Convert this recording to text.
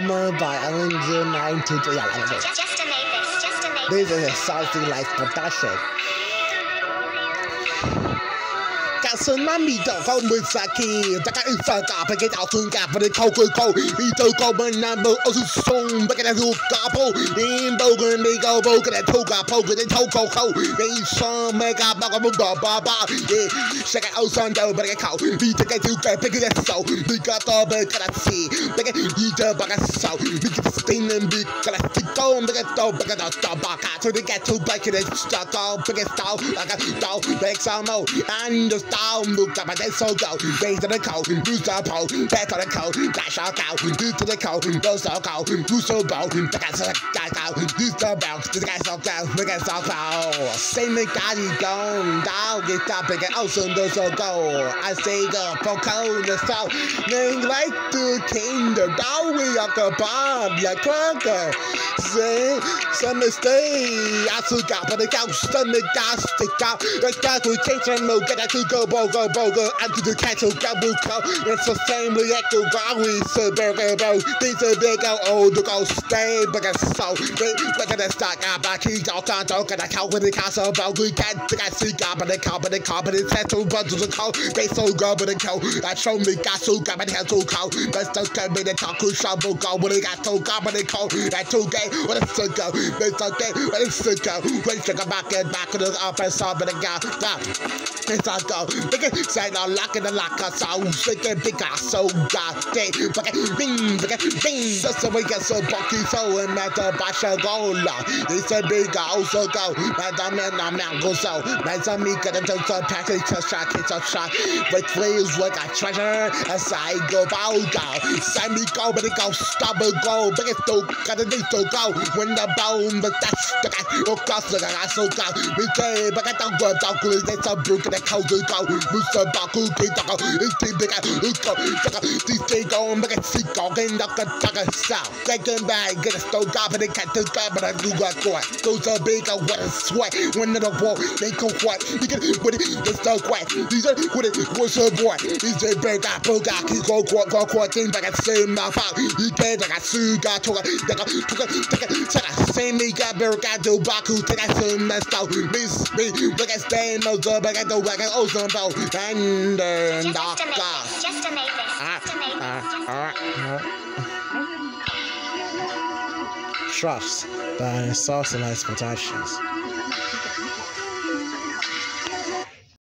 by Ellen 92. Yeah, Just, just to make this, just this is a Southie Life production. Tsunami don't go with Saki. The guy is a gap again out to gap for the cocoa co. He took over number of the song. Look at that little gobble. In Bogan, they go Bogan, and Toga Poga, and Toko Co. They song make up a ba ba ba. Yeah, shake it out, son, go, but I cow. He took it to get big as so. We got all the got see. Big it, he did back as so. We get spin and big got to go. Big it, dog, big it, dog, back out. So they get to back it, start off, big it, dog, like a dog, big some more. And the star move up and then so go. Raise to the cold, use the pole, back on the cold, dash out out, do to the cold, go so cold, do so bold, the guys are guys out, do so bound, the guys so down, the guys so cold. Say me got it gone, down, get up and also do so go. I say the poco, the south, name like the kingdom, down we up the bomb, like cracker. Say, some mistake, I took out for the couch, stomach, gas, stick out, the guy who takes and no get that to go, bogo, bogo, and to the cattle, gabu, cow, it's the same we echo, gawi, so burger, bo, these are big, oh, the go stay, but it's so, look at the stock, I back, he don't, don't, don't, get a cow with the castle, bo, we can't, the guy see, God, but the cow, but the cow, but it's settled, but the cow, they so go, but the cow, that show me, got so, got has so cow, that's just can be the taco, shovel, go, but they got so, got, but the cow, that two gay, what it's to go, it's okay, what it's to go, check a back and back to the office, but the guy, it's a go, say, no, lock in the lock, so, shake it, big, so, got, but bing, bing, bing, the way get so bucky, so, and that the basha go, it's a big, also go, the man, I'm not go, so, a me, get into the package, a shot, it's a shot, but please, like a treasure, as I go, bow, go, send me go, but it go, it, go, but it's so, got a need to go, when the bone, but that's the guy, oh, cost the guy, so go, we say, but I don't go, don't go, it's a brook, and a cow, go, Musa Baku, Kitaka, it's the big, Uko, Taka, this day go, but it's sick, go, and the Taka, south, take them back, get a stove, go, but they can't do that, but I do got caught, goes a big, a wet sweat, when the war, they come what, you get with it, it's so quiet, these are, with it, what's a boy, he's a big, I broke out, he go, go, go, go, things like I say, my father, he can't, like I see, got to, take a, take a, take a, take a, say me, got better, got to Baku, take a, so messed out, miss me, look at stay, no, but I go, I can also know, and then, just to make doctor. this, just to make this, ah, just to make this, ah, just ah, Trust by Sauce and Ice.